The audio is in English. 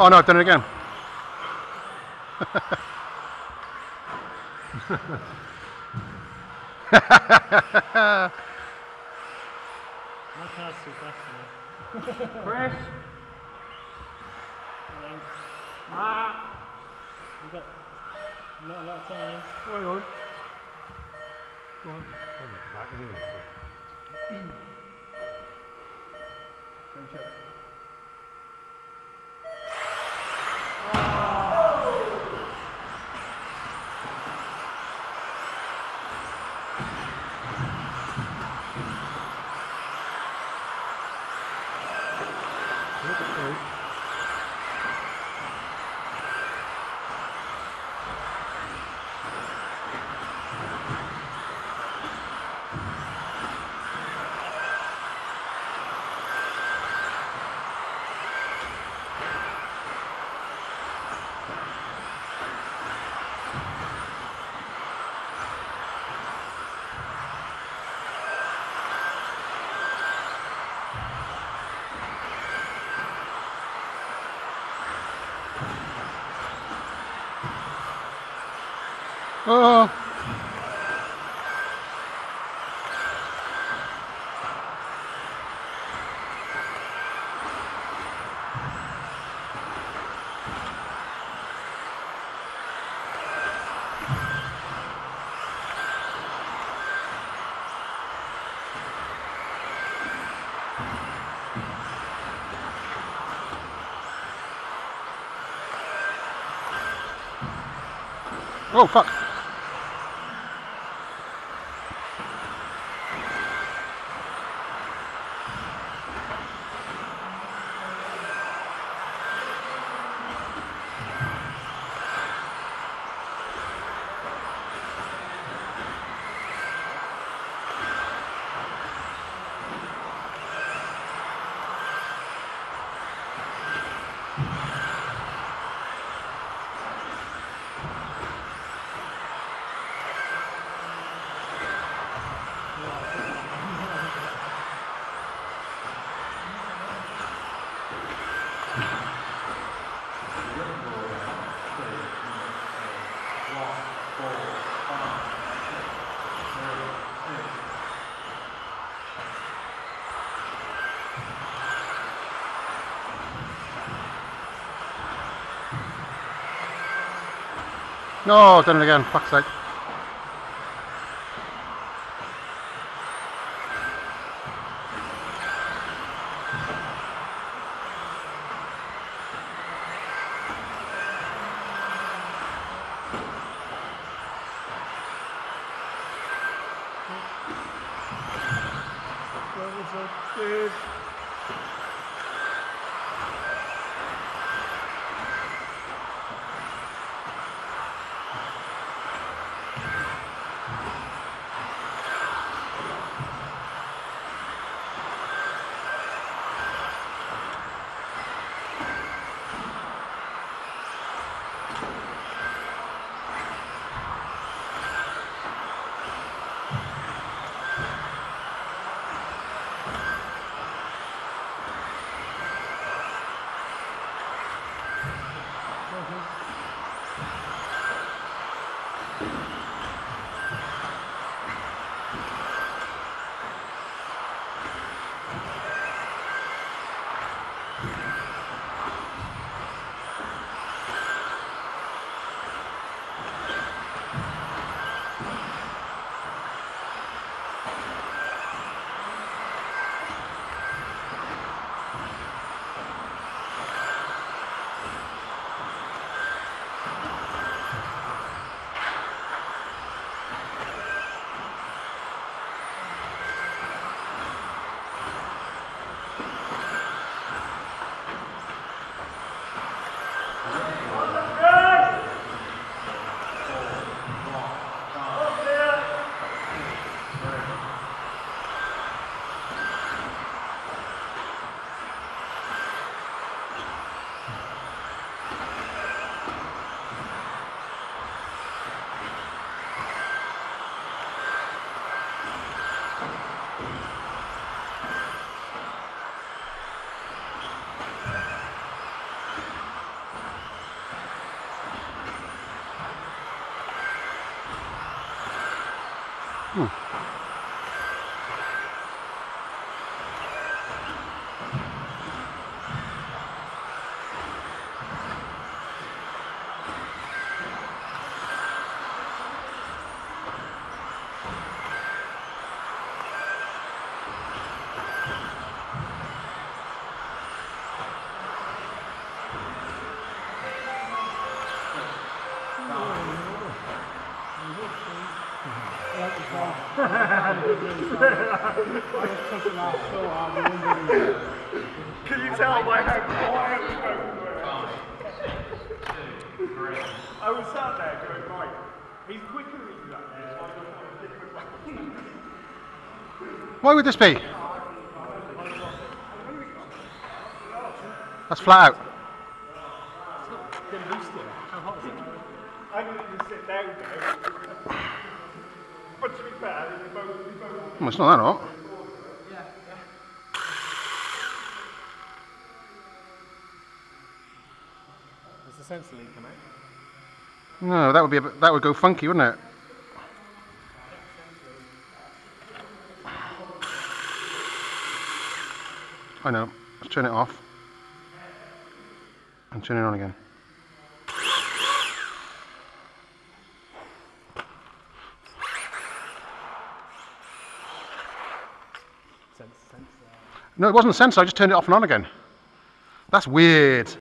Oh no, I've done it again. My car's too fast for me. Chris. Thanks. Ah. We've got not a lot of time. Hang on. Go on. Hold it back anyway. Look at those. Oh. Fuck. No, done it again. Fuck's sake. That was Uhum. A Can you tell by how quiet we were? I was sat there going, right, he's quicker than he's that a Why would this be? That's flat out. Been loose there. How hot is it? I'm going to just sit down now. But to be fair, we both, we both Well, it's not that hot. Does the sensor lead come out? No, that would be a bit, that would go funky, wouldn't it? I know. Let's turn it off. And turn it on again. No, it wasn't a sensor. I just turned it off and on again. That's weird.